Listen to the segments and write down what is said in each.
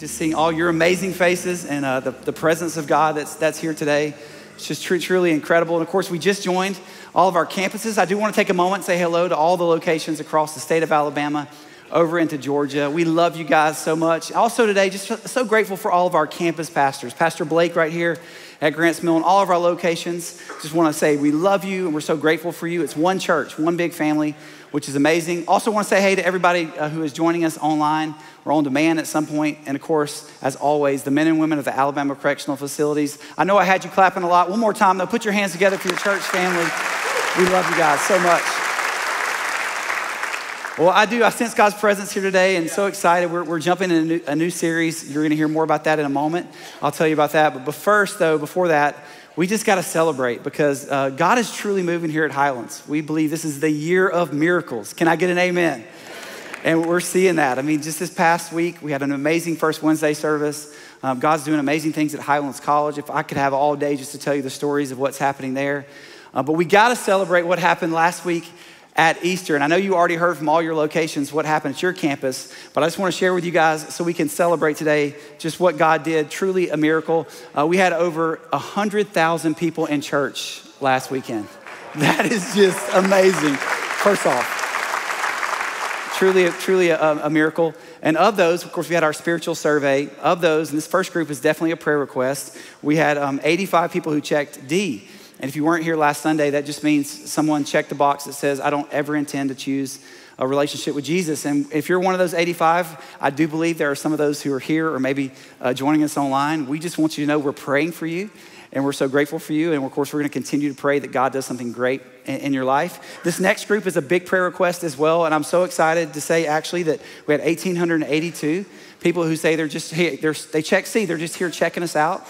just seeing all your amazing faces and uh, the, the presence of God that's, that's here today. It's just tr- truly incredible. And of course, we just joined all of our campuses. I do want to take a moment and say hello to all the locations across the state of Alabama over into Georgia. We love you guys so much. Also, today, just so grateful for all of our campus pastors. Pastor Blake, right here at Grants Mill, and all of our locations. Just want to say we love you and we're so grateful for you. It's one church, one big family, which is amazing. Also, want to say hey to everybody uh, who is joining us online or on demand at some point. And of course, as always, the men and women of the Alabama Correctional Facilities. I know I had you clapping a lot. One more time, though, put your hands together for your church family. We love you guys so much. Well, I do. I sense God's presence here today and so excited. We're, we're jumping in a new, a new series. You're going to hear more about that in a moment. I'll tell you about that. But first, though, before that, we just got to celebrate because uh, God is truly moving here at Highlands. We believe this is the year of miracles. Can I get an amen? And we're seeing that. I mean, just this past week, we had an amazing first Wednesday service. Um, God's doing amazing things at Highlands College. If I could have all day just to tell you the stories of what's happening there. Uh, but we got to celebrate what happened last week at Easter. And I know you already heard from all your locations what happened at your campus, but I just want to share with you guys so we can celebrate today just what God did. Truly a miracle. Uh, we had over 100,000 people in church last weekend. That is just amazing. First off, truly, truly a, a miracle. And of those, of course, we had our spiritual survey. Of those, and this first group is definitely a prayer request, we had um, 85 people who checked D. And if you weren't here last Sunday, that just means someone checked the box that says, I don't ever intend to choose a relationship with Jesus. And if you're one of those 85, I do believe there are some of those who are here or maybe uh, joining us online. We just want you to know we're praying for you and we're so grateful for you. And of course, we're going to continue to pray that God does something great in, your life. This next group is a big prayer request as well. And I'm so excited to say actually that we had 1,882 people who say they're just here, they're, they check C, they're just here checking us out.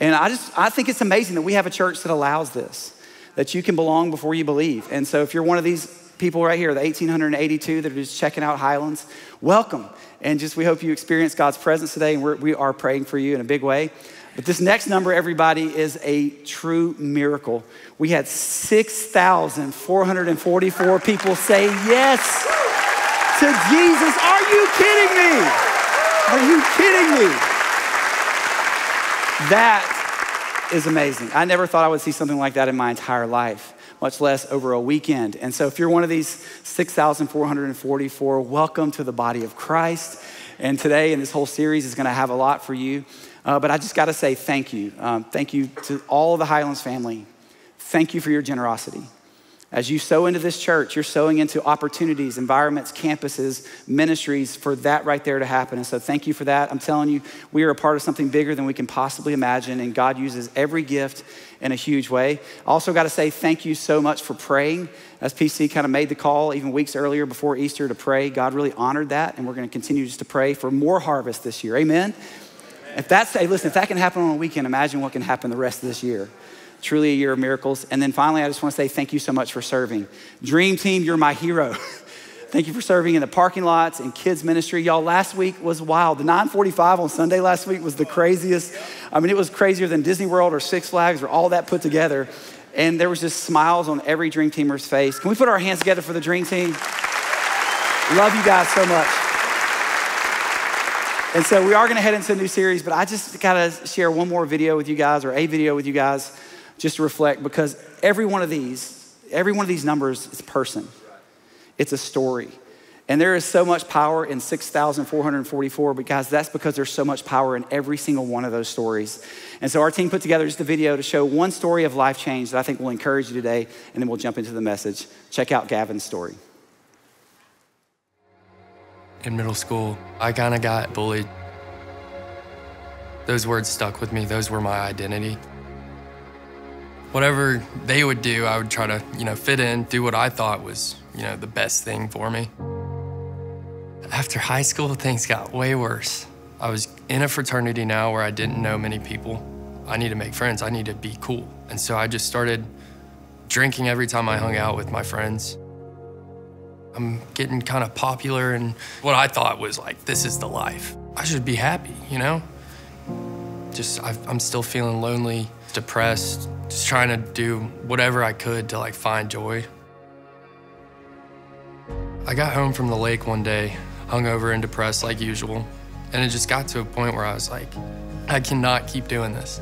And I just, I think it's amazing that we have a church that allows this, that you can belong before you believe. And so if you're one of these people right here, the 1882 that are just checking out Highlands, welcome. And just we hope you experience God's presence today, and we're, we are praying for you in a big way. But this next number, everybody, is a true miracle. We had 6,444 people say yes to Jesus. Are you kidding me? Are you kidding me? That is amazing. I never thought I would see something like that in my entire life, much less over a weekend. And so, if you're one of these 6,444, welcome to the body of Christ. And today, and this whole series is going to have a lot for you. Uh, but I just got to say thank you. Um, thank you to all of the Highlands family. Thank you for your generosity. As you sow into this church, you're sowing into opportunities, environments, campuses, ministries for that right there to happen. And so thank you for that. I'm telling you, we are a part of something bigger than we can possibly imagine, and God uses every gift in a huge way. Also, got to say thank you so much for praying. As PC kind of made the call even weeks earlier before Easter to pray, God really honored that, and we're going to continue just to pray for more harvest this year. Amen. If that's, hey, listen, if that can happen on a weekend, imagine what can happen the rest of this year. Truly a year of miracles. And then finally, I just want to say thank you so much for serving. Dream Team, you're my hero. thank you for serving in the parking lots and kids ministry. Y'all, last week was wild. The 945 on Sunday last week was the craziest. I mean, it was crazier than Disney World or Six Flags or all that put together. And there was just smiles on every Dream Teamer's face. Can we put our hands together for the Dream Team? Love you guys so much. And so we are going to head into a new series, but I just got to share one more video with you guys or a video with you guys just to reflect because every one of these, every one of these numbers is a person. It's a story. And there is so much power in 6,444, but guys, that's because there's so much power in every single one of those stories. And so our team put together just a video to show one story of life change that I think will encourage you today, and then we'll jump into the message. Check out Gavin's story. In middle school, I kind of got bullied. Those words stuck with me, those were my identity whatever they would do, I would try to, you know, fit in, do what I thought was, you know, the best thing for me. After high school, things got way worse. I was in a fraternity now where I didn't know many people. I need to make friends, I need to be cool. And so I just started drinking every time I hung out with my friends. I'm getting kind of popular and what I thought was like, this is the life. I should be happy, you know? Just, i am still feeling lonely, depressed, just trying to do whatever I could to like find joy. I got home from the lake one day, hungover and depressed like usual. And it just got to a point where I was like, I cannot keep doing this.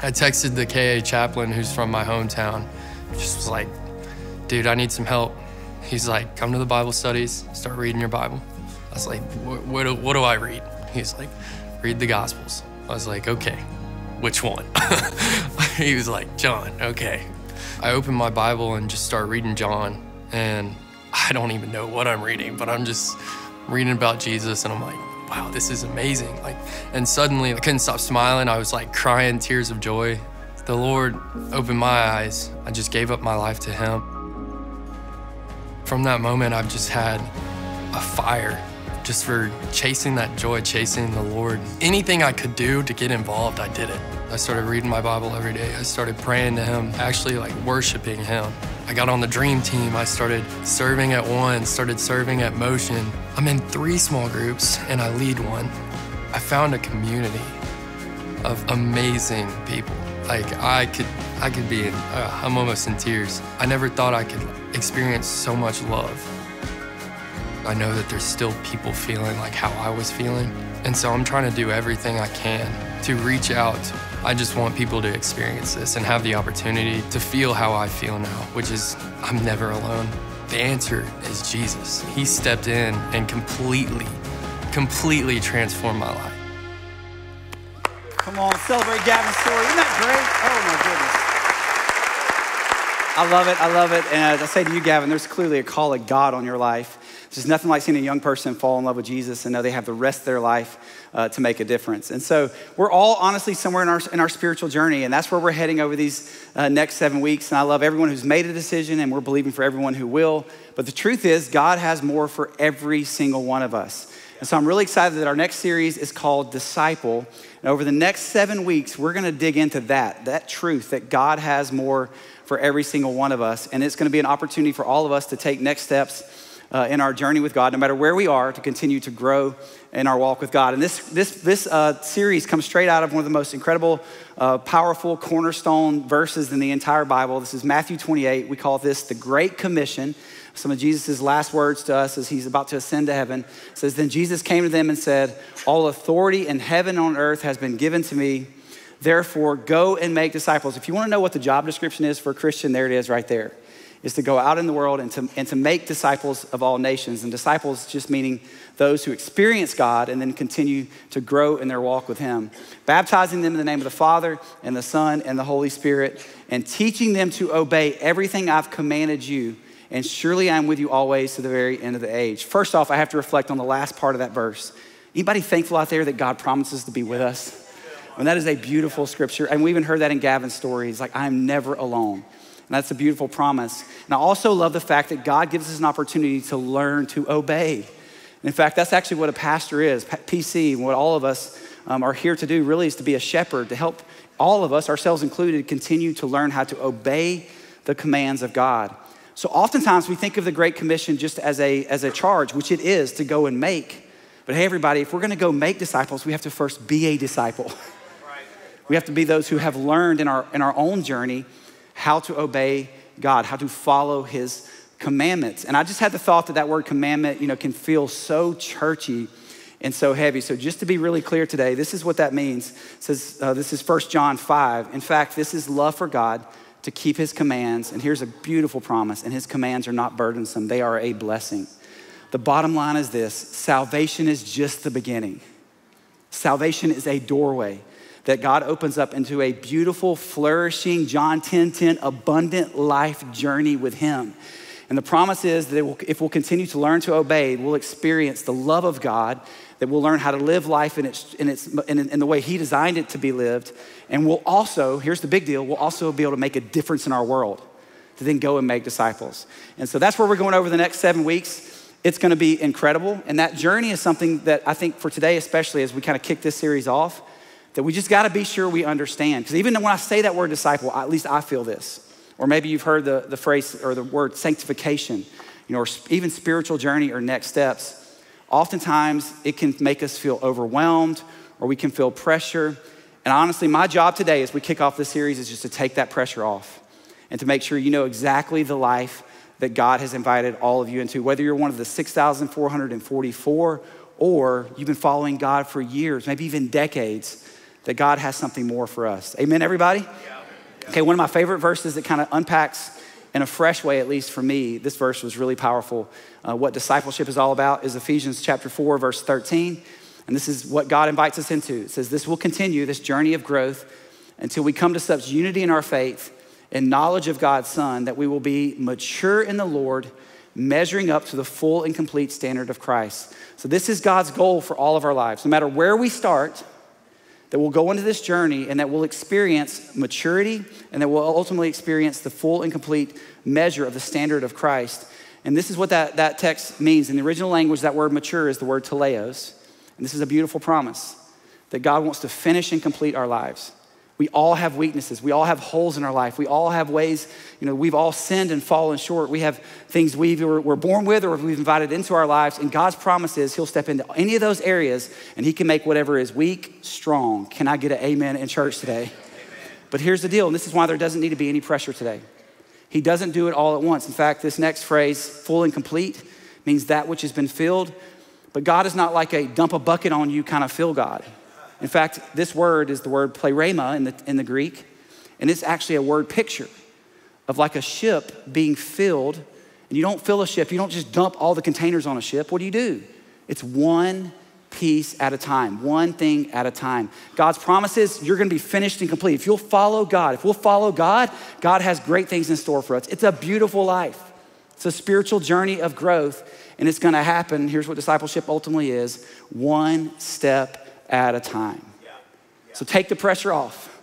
I texted the KA chaplain who's from my hometown, just was like, dude, I need some help. He's like, come to the Bible studies, start reading your Bible. I was like, what, what, do, what do I read? He's like, read the Gospels. I was like, okay, which one? he was like, John, okay. I opened my Bible and just start reading John, and I don't even know what I'm reading, but I'm just reading about Jesus, and I'm like, wow, this is amazing. Like, and suddenly I couldn't stop smiling. I was like crying tears of joy. The Lord opened my eyes. I just gave up my life to Him. From that moment, I've just had a fire just for chasing that joy, chasing the Lord. Anything I could do to get involved, I did it. I started reading my Bible every day. I started praying to Him, actually like worshiping Him. I got on the dream team. I started serving at one, started serving at motion. I'm in three small groups and I lead one. I found a community of amazing people. Like I could, I could be in, uh, I'm almost in tears. I never thought I could experience so much love. I know that there's still people feeling like how I was feeling. And so I'm trying to do everything I can to reach out. I just want people to experience this and have the opportunity to feel how I feel now, which is I'm never alone. The answer is Jesus. He stepped in and completely, completely transformed my life. Come on, celebrate Gavin's story. Isn't that great? Oh my goodness. I love it. I love it. And as I say to you, Gavin, there's clearly a call of God on your life. There's nothing like seeing a young person fall in love with Jesus and know they have the rest of their life uh, to make a difference. And so we're all honestly somewhere in our, in our spiritual journey, and that's where we're heading over these uh, next seven weeks. And I love everyone who's made a decision, and we're believing for everyone who will. But the truth is, God has more for every single one of us. And so I'm really excited that our next series is called Disciple. And over the next seven weeks, we're gonna dig into that, that truth that God has more for every single one of us. And it's gonna be an opportunity for all of us to take next steps uh, in our journey with God, no matter where we are, to continue to grow in our walk with God. And this, this, this uh, series comes straight out of one of the most incredible, uh, powerful cornerstone verses in the entire Bible. This is Matthew 28. We call this the Great Commission. Some of Jesus' last words to us as he's about to ascend to heaven it says, Then Jesus came to them and said, All authority in heaven and on earth has been given to me. Therefore, go and make disciples. If you want to know what the job description is for a Christian, there it is right there is to go out in the world and to, and to make disciples of all nations. And disciples just meaning those who experience God and then continue to grow in their walk with Him. Baptizing them in the name of the Father and the Son and the Holy Spirit, and teaching them to obey everything I've commanded you. And surely I'm with you always to the very end of the age. First off, I have to reflect on the last part of that verse. Anybody thankful out there that God promises to be with us? And that is a beautiful scripture. And we even heard that in Gavin's story. He's like, I'm never alone. And that's a beautiful promise. And I also love the fact that God gives us an opportunity to learn to obey. In fact, that's actually what a pastor is. PC, what all of us um, are here to do really is to be a shepherd, to help all of us, ourselves included, continue to learn how to obey the commands of God. So oftentimes we think of the Great Commission just as a, as a charge, which it is to go and make. But hey, everybody, if we're gonna go make disciples, we have to first be a disciple. We have to be those who have learned in our, in our own journey how to obey God, how to follow his commandments. And I just had the thought that that word commandment, you know, can feel so churchy and so heavy. So just to be really clear today, this is what that means. It says uh, this is 1 John 5. In fact, this is love for God to keep his commands. And here's a beautiful promise, and his commands are not burdensome, they are a blessing. The bottom line is this salvation is just the beginning. Salvation is a doorway that God opens up into a beautiful, flourishing, John 10 10, abundant life journey with Him. And the promise is that if we'll continue to learn to obey, we'll experience the love of God, that we'll learn how to live life in, its, in, its, in, in the way He designed it to be lived. And we'll also, here's the big deal, we'll also be able to make a difference in our world to then go and make disciples. And so that's where we're going over the next seven weeks. It's going to be incredible. And that journey is something that I think for today, especially as we kind of kick this series off, that we just got to be sure we understand. Because even when I say that word disciple, at least I feel this. Or maybe you've heard the, the phrase or the word sanctification, you know, or even spiritual journey or next steps. Oftentimes, it can make us feel overwhelmed or we can feel pressure. And honestly, my job today as we kick off this series is just to take that pressure off and to make sure you know exactly the life that God has invited all of you into, whether you're one of the 6,444 or you've been following God for years, maybe even decades, that God has something more for us. Amen, everybody? Okay, one of my favorite verses that kind of unpacks in a fresh way, at least for me, this verse was really powerful. Uh, what discipleship is all about is Ephesians chapter 4, verse 13. And this is what God invites us into. It says, This will continue, this journey of growth, until we come to such unity in our faith and knowledge of God's Son that we will be mature in the Lord, measuring up to the full and complete standard of Christ. So, this is God's goal for all of our lives. No matter where we start, that we'll go into this journey and that we'll experience maturity and that we'll ultimately experience the full and complete measure of the standard of Christ. And this is what that, that text means. In the original language, that word mature is the word teleos. And this is a beautiful promise that God wants to finish and complete our lives. We all have weaknesses. We all have holes in our life. We all have ways, you know, we've all sinned and fallen short. We have things we were born with or we've invited into our lives. And God's promise is He'll step into any of those areas and He can make whatever is weak strong. Can I get an amen in church today? But here's the deal, and this is why there doesn't need to be any pressure today. He doesn't do it all at once. In fact, this next phrase, full and complete, means that which has been filled. But God is not like a dump a bucket on you kind of fill God. In fact, this word is the word pleroma in the, in the Greek, and it's actually a word picture of like a ship being filled. And you don't fill a ship, you don't just dump all the containers on a ship. What do you do? It's one piece at a time, one thing at a time. God's promises, you're gonna be finished and complete. If you'll follow God, if we'll follow God, God has great things in store for us. It's a beautiful life, it's a spiritual journey of growth, and it's gonna happen. Here's what discipleship ultimately is one step at a time. So take the pressure off,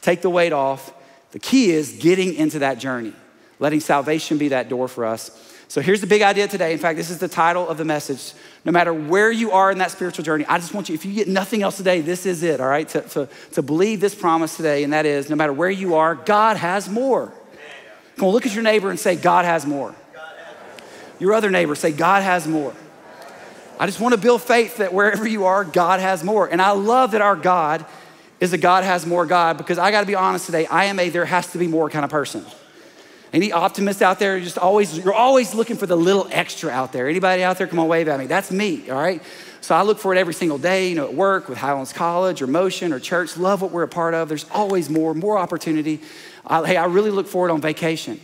take the weight off. The key is getting into that journey, letting salvation be that door for us. So here's the big idea today. In fact, this is the title of the message. No matter where you are in that spiritual journey, I just want you, if you get nothing else today, this is it, all right? To, to, to believe this promise today, and that is no matter where you are, God has more. Come on, look at your neighbor and say, God has more. Your other neighbor, say, God has more. I just want to build faith that wherever you are, God has more. And I love that our God is a God has more God because I got to be honest today, I am a there has to be more kind of person. Any optimist out there, just always, you're always looking for the little extra out there. Anybody out there, come on, wave at me. That's me, all right? So I look for it every single day, you know, at work, with Highlands College or Motion or church. Love what we're a part of. There's always more, more opportunity. I, hey, I really look forward on vacation.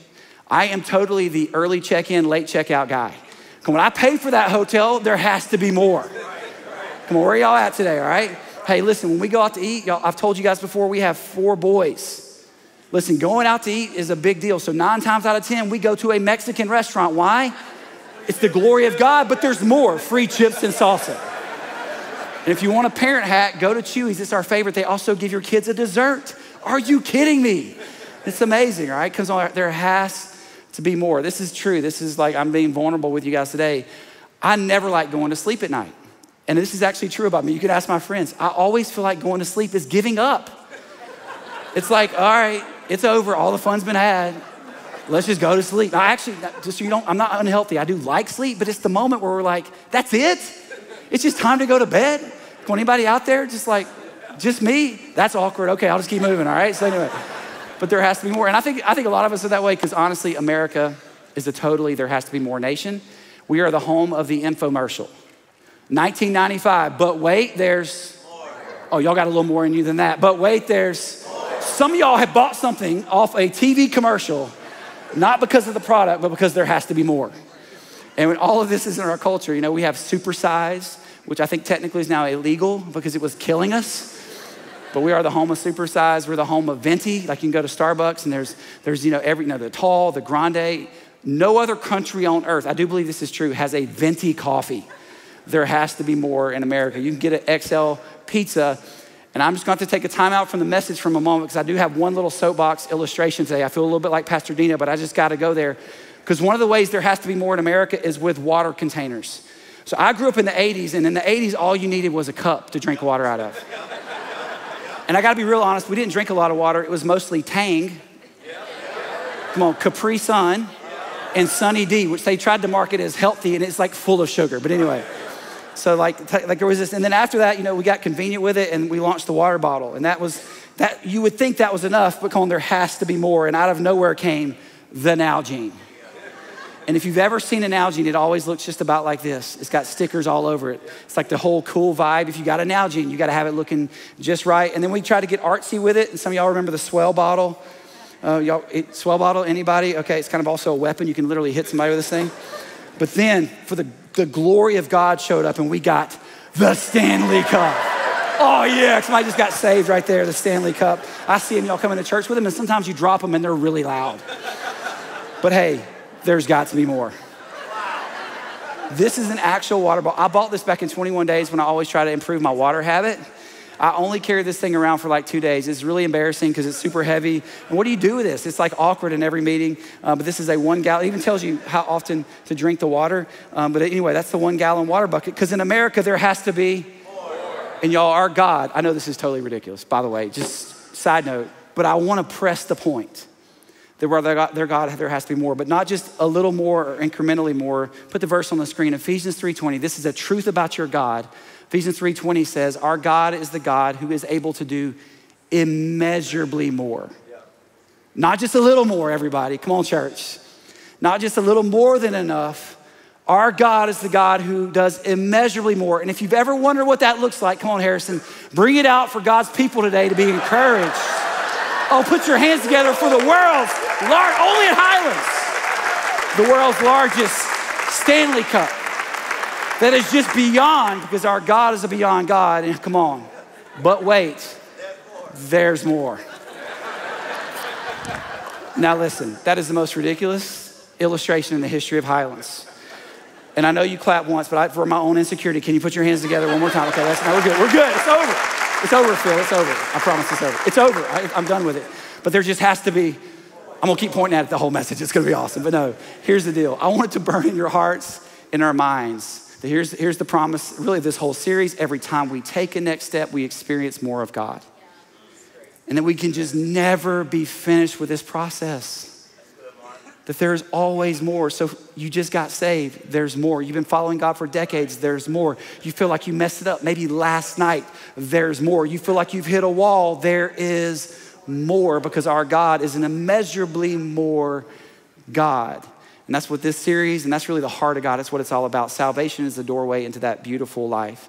I am totally the early check in, late check out guy. Come on, I paid for that hotel, there has to be more. Come on, where y'all at today, all right? Hey, listen, when we go out to eat, y'all, I've told you guys before, we have four boys. Listen, going out to eat is a big deal. So, nine times out of 10, we go to a Mexican restaurant. Why? It's the glory of God, but there's more free chips and salsa. And if you want a parent hat, go to Chuy's. It's our favorite. They also give your kids a dessert. Are you kidding me? It's amazing, right? Because there has to be more. This is true. This is like I'm being vulnerable with you guys today. I never like going to sleep at night. And this is actually true about me. You can ask my friends. I always feel like going to sleep is giving up. It's like, all right, it's over. All the fun's been had. Let's just go to sleep. I actually, just so you don't, I'm not unhealthy. I do like sleep, but it's the moment where we're like, that's it? It's just time to go to bed? Anybody out there? Just like, just me? That's awkward. Okay, I'll just keep moving, all right? So anyway but there has to be more. And I think, I think a lot of us are that way because honestly, America is a totally there has to be more nation. We are the home of the infomercial. 1995, but wait, there's, oh, y'all got a little more in you than that. But wait, there's, some of y'all have bought something off a TV commercial, not because of the product, but because there has to be more. And when all of this is in our culture, you know, we have supersize, which I think technically is now illegal because it was killing us. But we are the home of supersize. We're the home of venti. Like you can go to Starbucks and there's, there's you know, every, you know, the tall, the grande. No other country on earth, I do believe this is true, has a venti coffee. There has to be more in America. You can get an XL pizza. And I'm just going to, take a time out from the message from a moment because I do have one little soapbox illustration today. I feel a little bit like Pastor Dino, but I just got to go there. Because one of the ways there has to be more in America is with water containers. So I grew up in the 80s, and in the 80s, all you needed was a cup to drink water out of. And I gotta be real honest, we didn't drink a lot of water. It was mostly Tang. Come on, Capri Sun and Sunny D, which they tried to market as healthy and it's like full of sugar. But anyway, so like, like there was this, and then after that, you know, we got convenient with it and we launched the water bottle. And that was, that you would think that was enough, but come on, there has to be more. And out of nowhere came the Nalgene. And if you've ever seen an Nalgene, it always looks just about like this. It's got stickers all over it. It's like the whole cool vibe. If you got an Nalgene, you got to have it looking just right. And then we try to get artsy with it. And some of y'all remember the S'well bottle. Uh, y'all, it, S'well bottle, anybody? Okay, it's kind of also a weapon. You can literally hit somebody with this thing. But then, for the, the glory of God showed up, and we got the Stanley Cup. Oh, yeah, somebody just got saved right there, the Stanley Cup. I see them, y'all coming to church with them, and sometimes you drop them and they're really loud. But hey, there's got to be more. This is an actual water bottle. I bought this back in 21 days when I always try to improve my water habit. I only carry this thing around for like two days. It's really embarrassing because it's super heavy. And what do you do with this? It's like awkward in every meeting. Uh, but this is a one gallon. It even tells you how often to drink the water. Um, but anyway, that's the one gallon water bucket. Because in America, there has to be. And y'all, our God, I know this is totally ridiculous, by the way, just side note, but I want to press the point their God, their God, there has to be more, but not just a little more or incrementally more. Put the verse on the screen, Ephesians 3.20. This is a truth about your God Ephesians 3:20 says, "Our God is the God who is able to do immeasurably more." Not just a little more, everybody. Come on, church. Not just a little more than enough. Our God is the God who does immeasurably more. And if you've ever wondered what that looks like, come on, Harrison, bring it out for God's people today to be encouraged. Oh, put your hands together for the world's large, only at Highlands, the world's largest Stanley Cup that is just beyond because our God is a beyond God. And come on, but wait, there's more. Now, listen, that is the most ridiculous illustration in the history of Highlands. And I know you clap once, but I, for my own insecurity, can you put your hands together one more time? Okay, that's, now we're good. We're good. It's over. It's over, Phil. It's over. I promise it's over. It's over. I, I'm done with it. But there just has to be, I'm gonna keep pointing at it the whole message. It's gonna be awesome. But no, here's the deal I want it to burn in your hearts, in our minds Here's, here's the promise, really, this whole series. Every time we take a next step, we experience more of God. And that we can just never be finished with this process. That there's always more. So you just got saved, there's more. You've been following God for decades, there's more. You feel like you messed it up, maybe last night, there's more. You feel like you've hit a wall, there is more because our God is an immeasurably more God. And that's what this series, and that's really the heart of God, that's what it's all about. Salvation is the doorway into that beautiful life.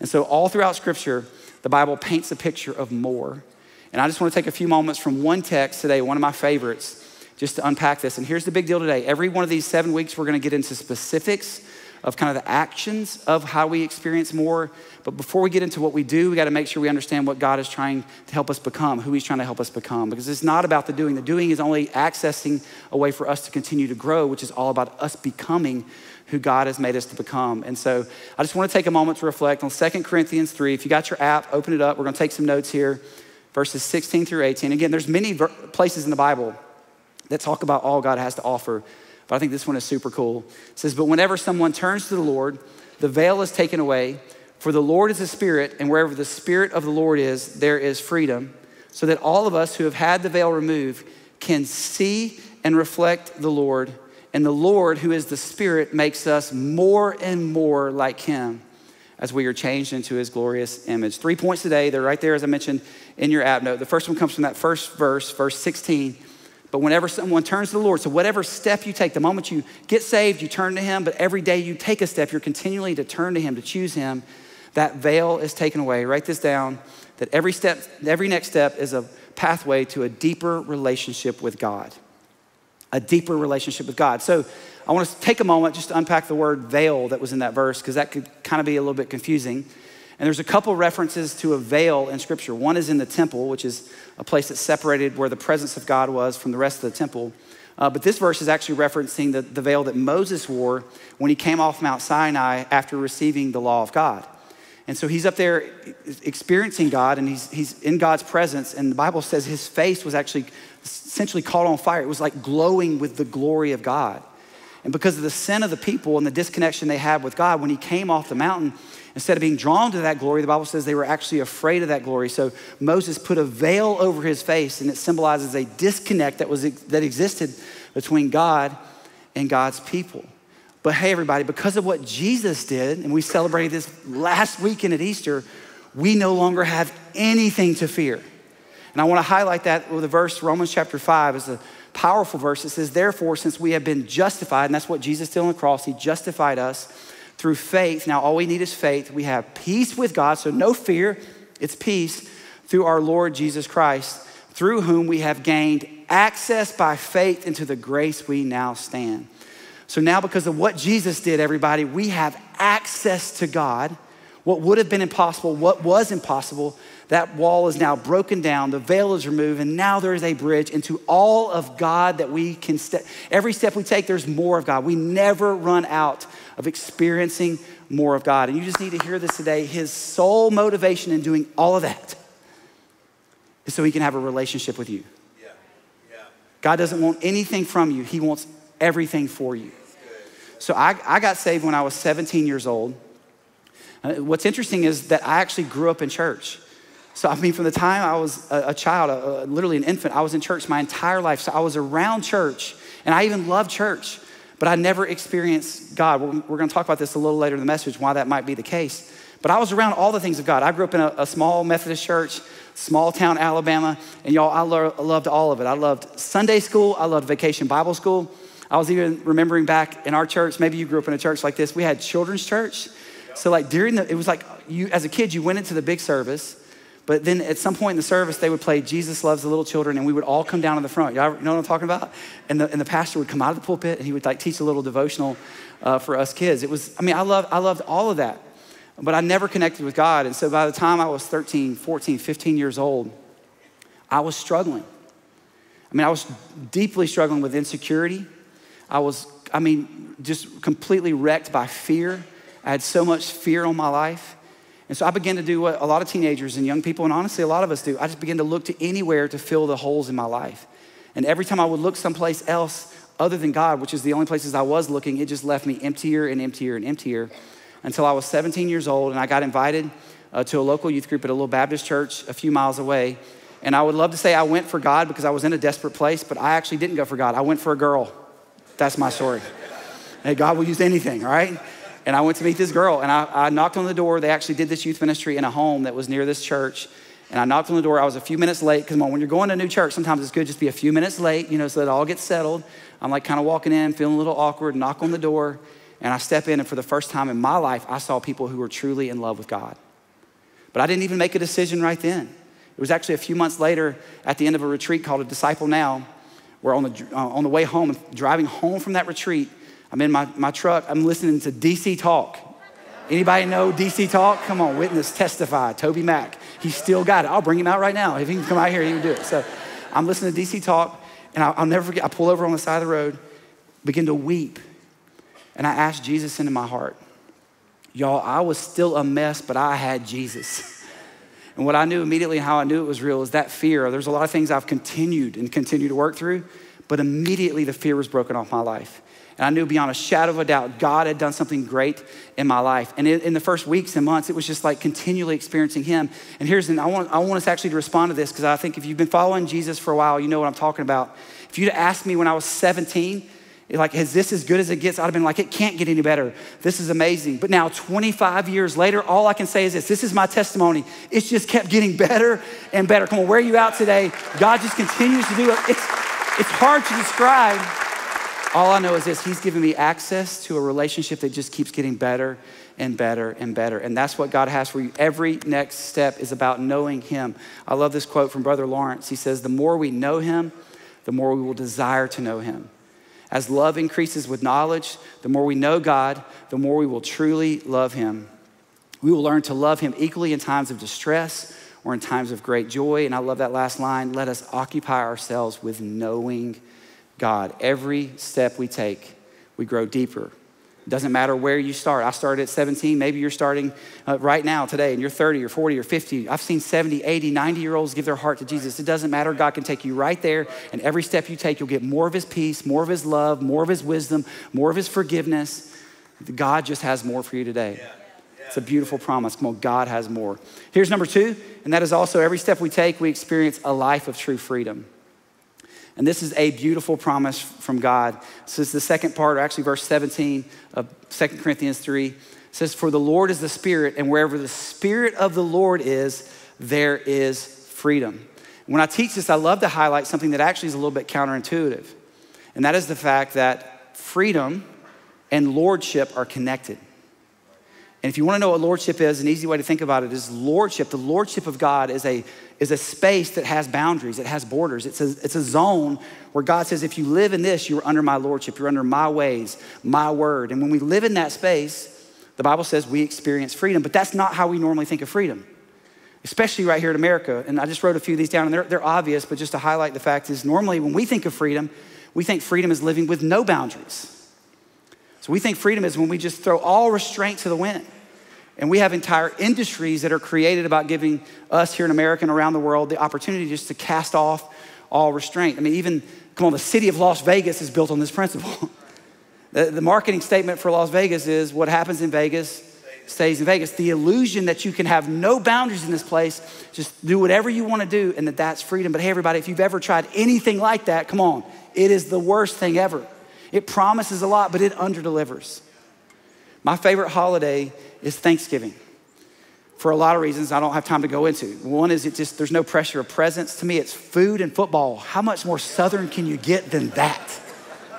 And so, all throughout Scripture, the Bible paints a picture of more. And I just want to take a few moments from one text today, one of my favorites, just to unpack this. And here's the big deal today. Every one of these seven weeks, we're going to get into specifics of kind of the actions of how we experience more. But before we get into what we do, we got to make sure we understand what God is trying to help us become, who He's trying to help us become. Because it's not about the doing. The doing is only accessing a way for us to continue to grow, which is all about us becoming who God has made us to become. And so I just want to take a moment to reflect on 2 Corinthians 3. If you got your app, open it up. We're going to take some notes here, verses 16 through 18. Again, there's many places in the Bible that talk about all God has to offer. But I think this one is super cool. It says, But whenever someone turns to the Lord, the veil is taken away. For the Lord is a spirit, and wherever the spirit of the Lord is, there is freedom. So that all of us who have had the veil removed can see and reflect the Lord. And the Lord, who is the Spirit, makes us more and more like Him as we are changed into His glorious image. Three points today. They're right there, as I mentioned in your app note. The first one comes from that first verse, verse 16. But whenever someone turns to the Lord, so whatever step you take, the moment you get saved, you turn to Him, but every day you take a step, you're continually to turn to Him, to choose Him, that veil is taken away. Write this down that every step, every next step is a pathway to a deeper relationship with God. A deeper relationship with God. So I want to take a moment just to unpack the word veil that was in that verse, because that could kind of be a little bit confusing. And there's a couple references to a veil in Scripture. One is in the temple, which is a place that separated where the presence of God was from the rest of the temple. Uh, but this verse is actually referencing the, the veil that Moses wore when he came off Mount Sinai after receiving the law of God. And so he's up there experiencing God and he's, he's in God's presence. And the Bible says his face was actually essentially caught on fire. It was like glowing with the glory of God. And because of the sin of the people and the disconnection they had with God, when he came off the mountain, Instead of being drawn to that glory, the Bible says they were actually afraid of that glory. So Moses put a veil over his face, and it symbolizes a disconnect that, was, that existed between God and God's people. But hey, everybody, because of what Jesus did, and we celebrated this last weekend at Easter, we no longer have anything to fear. And I want to highlight that with a verse, Romans chapter 5, is a powerful verse. It says, Therefore, since we have been justified, and that's what Jesus did on the cross, he justified us through faith. Now, all we need is faith. We have peace with God, so no fear, it's peace through our Lord Jesus Christ, through whom we have gained access by faith into the grace we now stand. So now, because of what Jesus did, everybody, we have access to God. What would have been impossible, what was impossible, that wall is now broken down, the veil is removed, and now there is a bridge into all of God that we can step. Every step we take, there's more of God. We never run out of experiencing more of God. And you just need to hear this today. His sole motivation in doing all of that is so he can have a relationship with you. Yeah. Yeah. God doesn't want anything from you, he wants everything for you. So I, I got saved when I was 17 years old. Uh, what's interesting is that I actually grew up in church. So, I mean, from the time I was a, a child, a, a, literally an infant, I was in church my entire life. So, I was around church, and I even loved church, but I never experienced God. We're, we're going to talk about this a little later in the message, why that might be the case. But I was around all the things of God. I grew up in a, a small Methodist church, small town Alabama, and y'all, I lo- loved all of it. I loved Sunday school, I loved vacation Bible school. I was even remembering back in our church, maybe you grew up in a church like this, we had children's church. So, like, during the, it was like you, as a kid, you went into the big service but then at some point in the service, they would play Jesus Loves the Little Children, and we would all come down to the front. Y'all know what I'm talking about? And the, and the pastor would come out of the pulpit and he would like teach a little devotional uh, for us kids. It was, I mean, I, love, I loved all of that, but I never connected with God. And so by the time I was 13, 14, 15 years old, I was struggling. I mean, I was deeply struggling with insecurity. I was, I mean, just completely wrecked by fear. I had so much fear on my life. And so I began to do what a lot of teenagers and young people, and honestly, a lot of us do. I just began to look to anywhere to fill the holes in my life. And every time I would look someplace else other than God, which is the only places I was looking, it just left me emptier and emptier and emptier until I was 17 years old and I got invited uh, to a local youth group at a little Baptist church a few miles away. And I would love to say I went for God because I was in a desperate place, but I actually didn't go for God. I went for a girl. That's my story. Hey, God will use anything, right? And I went to meet this girl, and I, I, knocked on the door. They actually did this youth ministry in a home that was near this church. And I knocked on the door. I was a few minutes late because when you're going to a new church, sometimes it's good just be a few minutes late, you know, so that it all gets settled. I'm like kind of walking in, feeling a little awkward, knock on the door, and I step in, and for the first time in my life, I saw people who were truly in love with God. But I didn't even make a decision right then. It was actually a few months later at the end of a retreat called A Disciple Now, where on the, uh, on the way home, driving home from that retreat, I'm in my, my truck, I'm listening to DC Talk. Anybody know DC Talk? Come on, witness, testify. TobyMac. He's still got it. I'll bring him out right now. If he can come out here, he would do it. So I'm listening to DC Talk, and I'll, I'll never forget. I pull over on the side of the road, begin to weep, and I ask Jesus into my heart. Y'all, I was still a mess, but I had Jesus. And what I knew immediately and how I knew it was real is that fear. There's a lot of things I've continued and continue to work through, but immediately the fear was broken off my life. And I knew beyond a shadow of a doubt, God had done something great in my life. And in the first weeks and months, it was just like continually experiencing Him. And here's, the, I want, I want us actually to respond to this because I think if you've been following Jesus for a while, you know what I'm talking about. If you'd asked me when I was 17, like, is this as good as it gets? I'd have been like, it can't get any better. This is amazing. But now, 25 years later, all I can say is this this is my testimony. It's just kept getting better and better. Come on, where are you out today? God just continues to do it. It's, it's hard to describe all I know is this He's given me access to a relationship that just keeps getting better and better and better. And that's what God has for you. Every next step is about knowing Him. I love this quote from Brother Lawrence. He says, The more we know Him, the more we will desire to know Him. As love increases with knowledge, the more we know God, the more we will truly love Him. We will learn to love Him equally in times of distress or in times of great joy. And I love that last line let us occupy ourselves with knowing God. Every step we take, we grow deeper. It doesn't matter where you start. I started at 17. Maybe you're starting uh, right now, today, and you're 30 or 40 or 50. I've seen 70, 80, 90 year olds give their heart to Jesus. It doesn't matter. God can take you right there, and every step you take, you'll get more of His peace, more of His love, more of His wisdom, more of His forgiveness. God just has more for you today. It's a beautiful promise. Come on, God has more. Here's number two, and that is also every step we take, we experience a life of true freedom. And this is a beautiful promise from God. This is the second part, or actually verse 17 of 2 Corinthians 3. It says, For the Lord is the Spirit, and wherever the Spirit of the Lord is, there is freedom. When I teach this, I love to highlight something that actually is a little bit counterintuitive, and that is the fact that freedom and lordship are connected. And if you want to know what lordship is, an easy way to think about it is lordship. The lordship of God is a, is a space that has boundaries, it has borders. It's a, it's a zone where God says, if you live in this, you're under my lordship, you're under my ways, my word. And when we live in that space, the Bible says we experience freedom, but that's not how we normally think of freedom, especially right here in America. And I just wrote a few of these down, and they're, they're obvious, but just to highlight the fact is normally when we think of freedom, we think freedom is living with no boundaries. So we think freedom is when we just throw all restraint to the wind. And we have entire industries that are created about giving us here in America and around the world the opportunity just to cast off all restraint. I mean, even, come on, the city of Las Vegas is built on this principle. the, the marketing statement for Las Vegas is what happens in Vegas stays in Vegas. The illusion that you can have no boundaries in this place, just do whatever you want to do, and that that's freedom. But hey, everybody, if you've ever tried anything like that, come on, it is the worst thing ever. It promises a lot, but it underdelivers. My favorite holiday is Thanksgiving for a lot of reasons I don't have time to go into. One is it just, there's no pressure of presence. To me, it's food and football. How much more Southern can you get than that?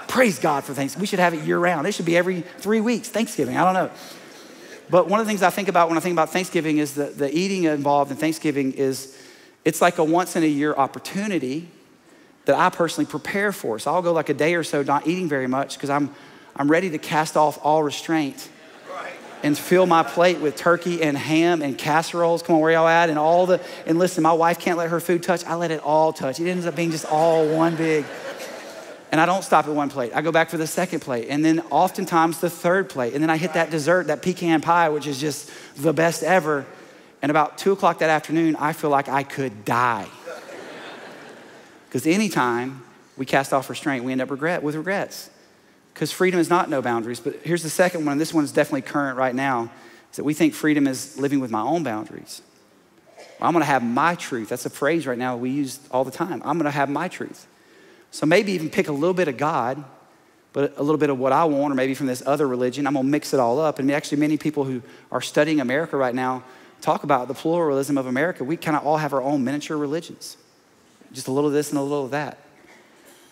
Praise God for Thanksgiving. We should have it year round. It should be every three weeks, Thanksgiving. I don't know. But one of the things I think about when I think about Thanksgiving is the, the eating involved in Thanksgiving is it's like a once in a year opportunity that I personally prepare for. So I'll go like a day or so not eating very much because I'm, I'm ready to cast off all restraint and fill my plate with turkey and ham and casseroles. Come on, where y'all at? And all the, and listen, my wife can't let her food touch. I let it all touch. It ends up being just all one big. And I don't stop at one plate. I go back for the second plate, and then oftentimes the third plate. And then I hit that dessert, that pecan pie, which is just the best ever. And about two o'clock that afternoon, I feel like I could die. Because anytime we cast off restraint, we end up regret with regrets because freedom is not no boundaries. But here's the second one, and this one is definitely current right now, is that we think freedom is living with my own boundaries. Well, I'm gonna have my truth. That's a phrase right now we use all the time. I'm gonna have my truth. So maybe even pick a little bit of God, but a little bit of what I want, or maybe from this other religion. I'm gonna mix it all up. And actually, many people who are studying America right now talk about the pluralism of America. We kind of all have our own miniature religions, just a little of this and a little of that.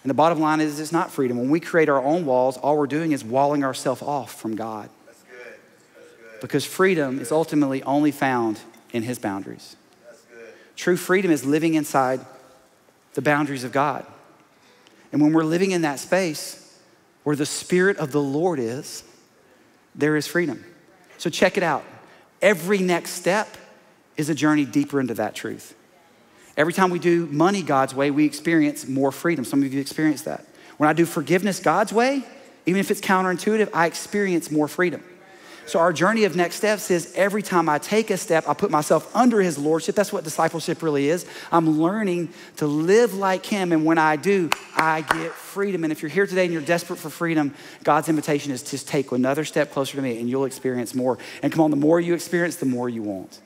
And the bottom line is it's not freedom. When we create our own walls, all we're doing is walling ourselves off from God. That's good. That's good. Because freedom is ultimately only found in His boundaries. True freedom is living inside the boundaries of God. And when we're living in that space where the Spirit of the Lord is, there is freedom. So check it out. Every next step is a journey deeper into that truth. Every time we do money God's way, we experience more freedom. Some of you experience that. When I do forgiveness God's way, even if it's counterintuitive, I experience more freedom. So, our journey of next steps is every time I take a step, I put myself under his lordship. That's what discipleship really is. I'm learning to live like him. And when I do, I get freedom. And if you're here today and you're desperate for freedom, God's invitation is to take another step closer to me and you'll experience more. And come on, the more you experience, the more you want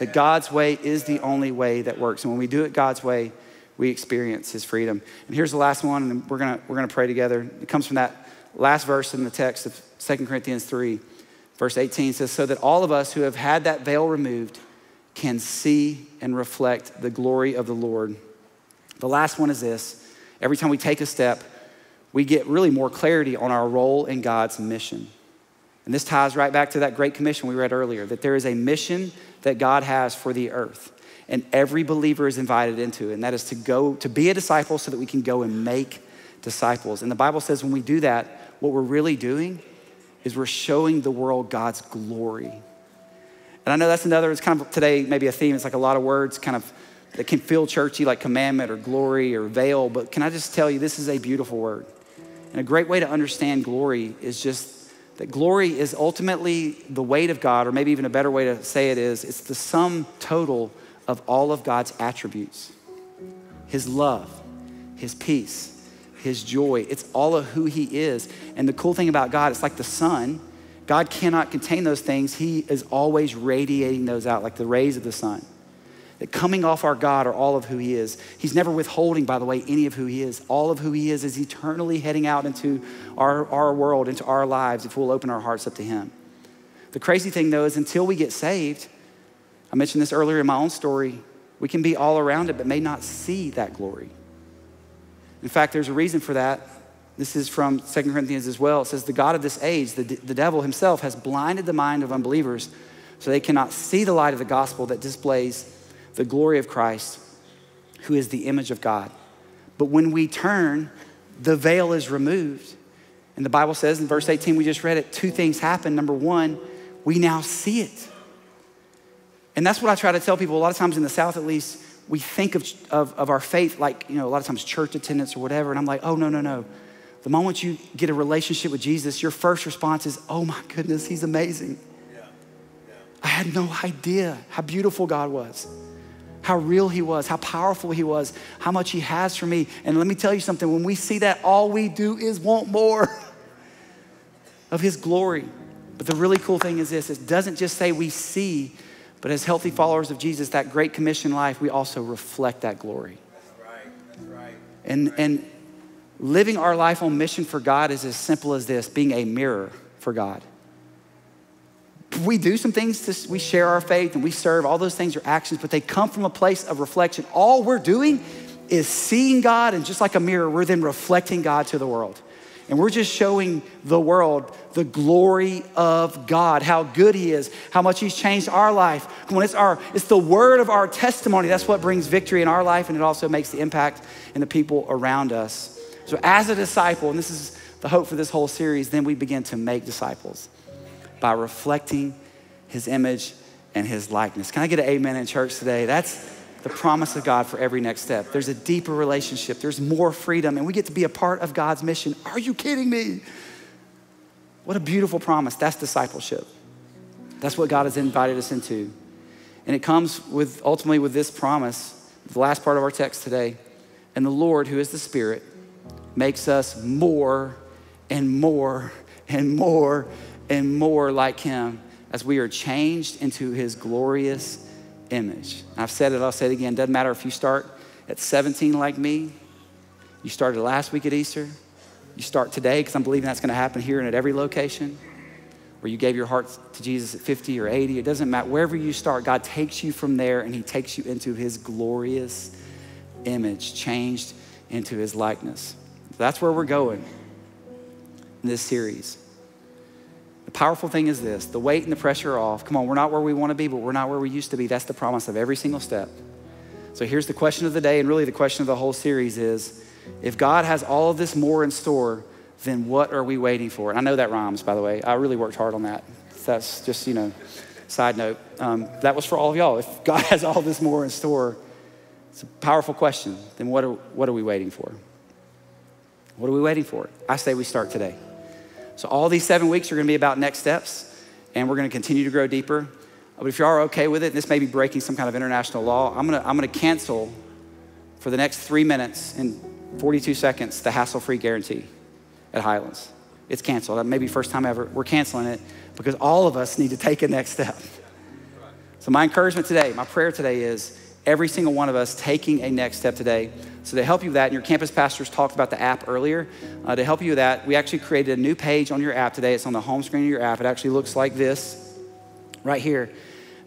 that God's way is the only way that works. And when we do it God's way, we experience his freedom. And here's the last one, and we're gonna, we're gonna pray together. It comes from that last verse in the text of 2 Corinthians 3, verse 18 says, So that all of us who have had that veil removed can see and reflect the glory of the Lord. The last one is this every time we take a step, we get really more clarity on our role in God's mission. And this ties right back to that great commission we read earlier that there is a mission that God has for the earth. And every believer is invited into, and that is to go to be a disciple so that we can go and make disciples. And the Bible says when we do that, what we're really doing is we're showing the world God's glory. And I know that's another, it's kind of today maybe a theme. It's like a lot of words kind of that can feel churchy, like commandment or glory or veil. But can I just tell you, this is a beautiful word. And a great way to understand glory is just that glory is ultimately the weight of God, or maybe even a better way to say it is, it's the sum total of all of God's attributes His love, His peace, His joy. It's all of who He is. And the cool thing about God, it's like the sun. God cannot contain those things. He is always radiating those out, like the rays of the sun that coming off our God are all of who He is. He's never withholding, by the way, any of who He is. All of who He is is eternally heading out into our, our world, into our lives, if we'll open our hearts up to Him. The crazy thing, though, is until we get saved, I mentioned this earlier in my own story, We can be all around it, but may not see that glory. In fact, there's a reason for that. This is from 2 Corinthians as well. It says, The God of this age, the, the devil himself, has blinded the mind of unbelievers so they cannot see the light of the gospel that displays the glory of Christ, who is the image of God. But when we turn, the veil is removed. And the Bible says in verse 18, we just read it, two things happen. Number one, we now see it. And that's what I try to tell people a lot of times in the South, at least, we think of, of, of, our faith like, you know, a lot of times church attendance or whatever. And I'm like, oh, no, no, no. The moment you get a relationship with Jesus, your first response is, oh my goodness, he's amazing. Yeah. Yeah. I had no idea how beautiful God was, how real he was, how powerful he was, how much he has for me. And let me tell you something when we see that, all we do is want more of his glory. But the really cool thing is this it doesn't just say we see, but as healthy followers of Jesus, that great commission life, we also reflect that glory. Right. Right. And, and living our life on mission for God is as simple as this being a mirror for God. We do some things, to, we share our faith and we serve, all those things are actions, but they come from a place of reflection. All we're doing is seeing God, and just like a mirror, we're then reflecting God to the world. And we're just showing the world the glory of God, how good He is, how much He's changed our life. When it's our, it's the word of our testimony. That's what brings victory in our life, and it also makes the impact in the people around us. So, as a disciple, and this is the hope for this whole series, then we begin to make disciples by reflecting His image and His likeness. Can I get an amen in church today? That's the promise of God for every next step. There's a deeper relationship, there's more freedom, and we get to be a part of God's mission. Are you kidding me? What a beautiful promise. That's discipleship. That's what God has invited us into. And it comes with ultimately with this promise, the last part of our text today. And the Lord, who is the Spirit, makes us more and more and more and more like Him as we are changed into His glorious image. I've said it, I'll say it again. Doesn't matter if you start at 17 like me, you started last week at Easter, you start today, because I'm believing that's going to happen here and at every location, where you gave your heart to Jesus at 50 or 80. It doesn't matter. Wherever you start, God takes you from there and He takes you into His glorious image, changed into His likeness. That's where we're going in this series. The powerful thing is this the weight and the pressure are off. Come on, we're not where we want to be, but we're not where we used to be. That's the promise of every single step. So here's the question of the day, and really the question of the whole series is if God has all of this more in store, then what are we waiting for? And I know that rhymes, by the way. I really worked hard on that. That's just, you know, side note. Um, that was for all of y'all. If God has all this more in store, it's a powerful question. Then what are, what are we waiting for? What are we waiting for? I say we start today. So, all these seven weeks are going to be about next steps, and we're going to continue to grow deeper. But if you are okay with it, and this may be breaking some kind of international law. I'm going to, I'm going to cancel for the next three minutes and 42 seconds the hassle free guarantee at Highlands. It's canceled. That may be first time ever. We're canceling it because all of us need to take a next step. So, my encouragement today, my prayer today is every single one of us taking a next step today. So, to help you with that, and your campus pastors talked about the app earlier. Uh, to help you with that, we actually created a new page on your app today. It's on the home screen of your app. It actually looks like this right here.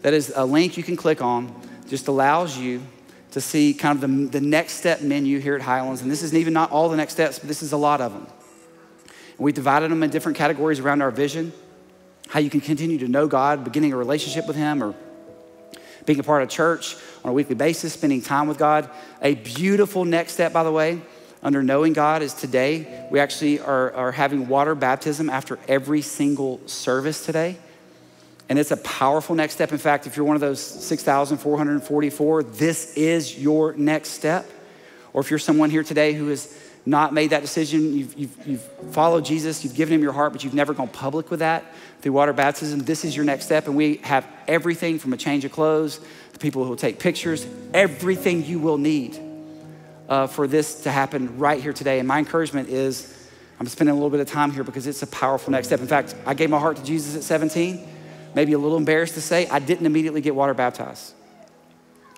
That is a link you can click on, just allows you to see kind of the, the next step menu here at Highlands. And this isn't even not all the next steps, but this is a lot of them. And we divided them in different categories around our vision, how you can continue to know God, beginning a relationship with Him, or being a part of church on a weekly basis, spending time with God. A beautiful next step, by the way, under knowing God is today. We actually are, are having water baptism after every single service today. And it's a powerful next step. In fact, if you're one of those 6,444, this is your next step. Or if you're someone here today who has not made that decision, you've, you've, you've, followed Jesus, you've given him your heart, but you've never gone public with that through water baptism, this is your next step. And we have everything from a change of clothes to people who will take pictures, everything you will need uh, for this to happen right here today. And my encouragement is I'm spending a little bit of time here because it's a powerful next step. In fact, I gave my heart to Jesus at 17. Maybe a little embarrassed to say, I didn't immediately get water baptized.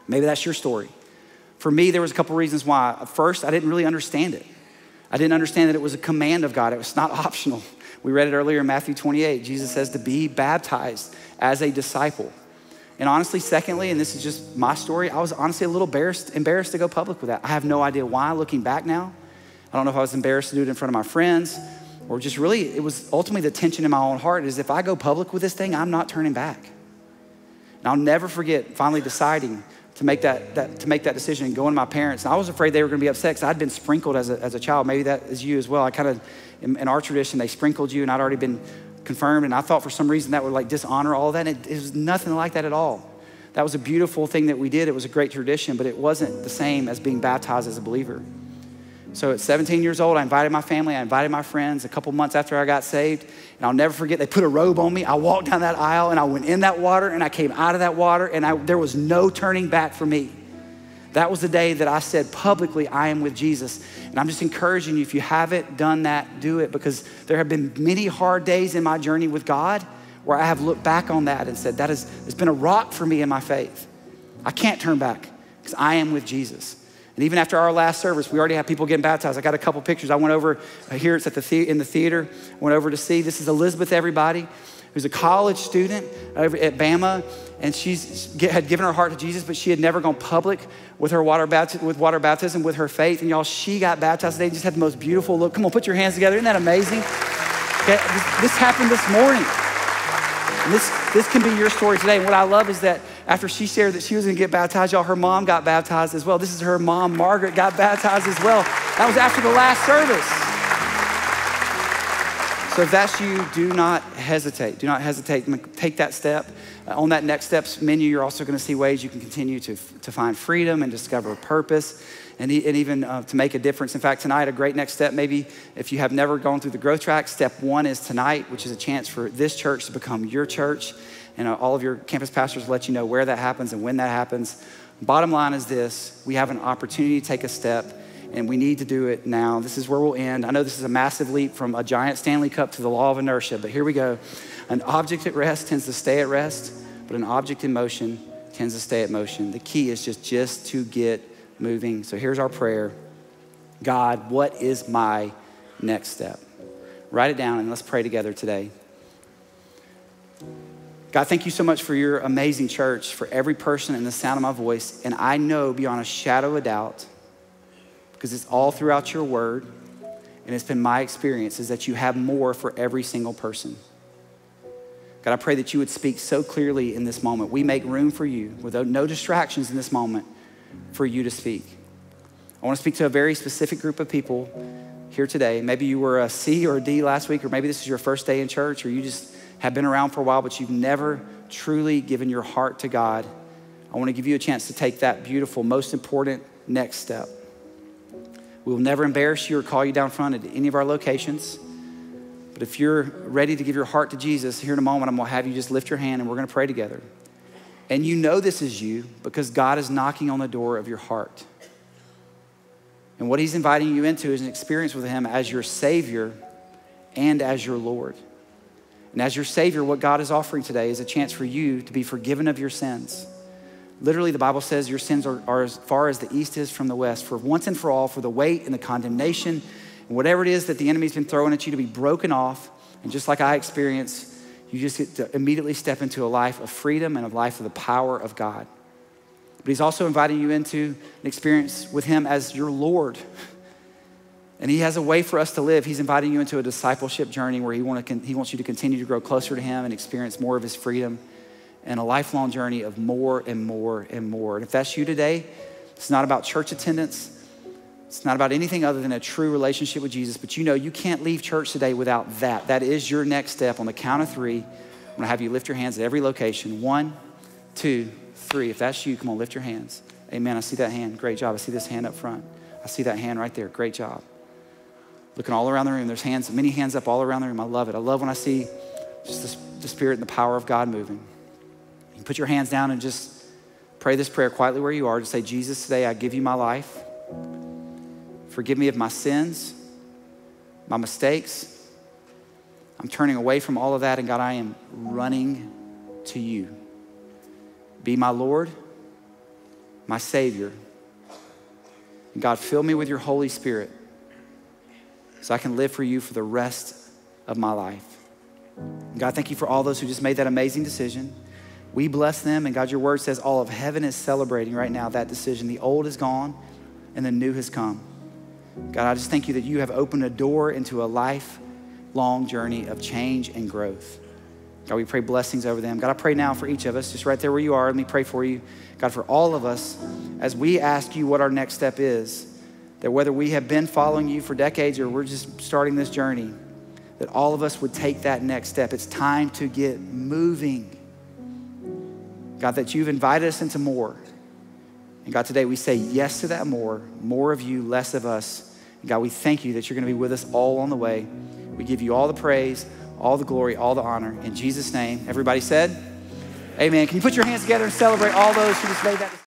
Maybe that's your story. For me, there was a couple reasons why. First, I didn't really understand it. I didn't understand that it was a command of God. It was not optional. We read it earlier in Matthew 28. Jesus says to be baptized as a disciple. And honestly, secondly, and this is just my story, I was honestly a little embarrassed, embarrassed to go public with that. I have no idea why looking back now. I don't know if I was embarrassed to do it in front of my friends or just really, it was ultimately the tension in my own heart is if I go public with this thing, I'm not turning back. And I'll never forget finally deciding to make that, that, to make that decision and going to my parents. And I was afraid they were going to be upset because I'd been sprinkled as a, as a child. Maybe that is you as well. I kind of, in, in, our tradition, they sprinkled you and I'd already been confirmed. And I thought for some reason that would like dishonor all that. And it, it was nothing like that at all. That was a beautiful thing that we did. It was a great tradition, but it wasn't the same as being baptized as a believer. So at 17 years old, I invited my family, I invited my friends a couple months after I got saved. And I'll never forget, they put a robe on me. I walked down that aisle and I went in that water and I came out of that water and I, there was no turning back for me. That was the day that I said publicly, I am with Jesus. And I'm just encouraging you, if you haven't done that, do it because there have been many hard days in my journey with God where I have looked back on that and said, that has, has been a rock for me in my faith. I can't turn back because I am with Jesus. And even after our last service, we already have people getting baptized. I got a couple pictures. I went over here, it's at the, the in the theater. Went over to see. This is Elizabeth, everybody, who's a college student over at Bama. And she had given her heart to Jesus, but she had never gone public with her water baptism, with water baptism, with her faith. And y'all, she got baptized today. And just had the most beautiful look. Come on, put your hands together. Isn't that amazing? This happened this morning. And this, this can be your story today. And what I love is that after she shared that she was gonna get baptized, y'all, her mom got baptized as well. This is her mom, Margaret, got baptized as well. That was after the last service. So if that's you, do not hesitate. Do not hesitate. Take that step. Uh, on that next steps menu, you're also going to see ways you can continue to, to find freedom and discover purpose and, and even uh, to make a difference. In fact, tonight, a great next step, maybe if you have never gone through the growth track, step one is tonight, which is a chance for this church to become your church and all of your campus pastors let you know where that happens and when that happens. Bottom line is this we have an opportunity to take a step, and we need to do it now. This is where we'll end. I know this is a massive leap from a giant Stanley Cup to the law of inertia, but here we go. An object at rest tends to stay at rest, but an object in motion tends to stay at motion. The key is just, just to get moving. So here's our prayer God, what is my next step? Write it down and let's pray together today. God, thank you so much for your amazing church, for every person in the sound of my voice. And I know beyond a shadow of doubt, because it's all throughout your word, and it's been my experience, is that you have more for every single person. God, I pray that you would speak so clearly in this moment. We make room for you with no distractions in this moment for you to speak. I want to speak to a very specific group of people here today. Maybe you were a C or a D last week, or maybe this is your first day in church, or you just have been around for a while, but you've never truly given your heart to God, I want to give you a chance to take that beautiful, most important next step. We will never embarrass you or call you down front at any of our locations. But if you're ready to give your heart to Jesus, here in a moment, I'm going to have you just lift your hand and we're going to pray together. And you know this is you because God is knocking on the door of your heart. And what He's inviting you into is an experience with Him as your Savior and as your Lord. And as your Savior, what God is offering today is a chance for you to be forgiven of your sins. Literally, the Bible says your sins are, are, as far as the east is from the west, for once and for all, for the weight and the condemnation and whatever it is that the enemy's been throwing at you to be broken off. And just like I experienced, you just get to immediately step into a life of freedom and a life of the power of God. But He's also inviting you into an experience with Him as your Lord. And he has a way for us to live. He's inviting you into a discipleship journey where he, want to, he wants you to continue to grow closer to him and experience more of his freedom and a lifelong journey of more and more and more. And if that's you today, it's not about church attendance. It's not about anything other than a true relationship with Jesus. But you know, you can't leave church today without that. That is your next step. On the count of three, I'm gonna have you lift your hands at every location. One, two, three. If that's you, come on, lift your hands. Amen. I see that hand. Great job. I see this hand up front. I see that hand right there. Great job looking all around the room. There's hands, many hands up all around the room. I love it. I love when I see just the, Spirit and the power of God moving. You put your hands down and just pray this prayer quietly where you are. Just say, Jesus, today I give you my life. Forgive me of my sins, my mistakes. I'm turning away from all of that, and God, I am running to you. Be my Lord, my Savior. And God, fill me with your Holy Spirit so I can live for you for the rest of my life. God, thank you for all those who just made that amazing decision. We bless them, and God, your word says all of heaven is celebrating right now that decision. The old is gone, and the new has come. God, I just thank you that you have opened a door into a lifelong journey of change and growth. God, we pray blessings over them. God, I pray now for each of us, just right there where you are. Let me pray for you. God, for all of us, as we ask you what our next step is, that whether we have been following you for decades or we're just starting this journey, that all of us would take that next step. It's time to get moving. God, that you've invited us into more. And God, today we say yes to that more, more of you, less of us. And God, we thank you that you're going to be with us all on the way. We give you all the praise, all the glory, all the honor. In Jesus' name, everybody said, Amen. Can you put your hands together and celebrate all those who just made that?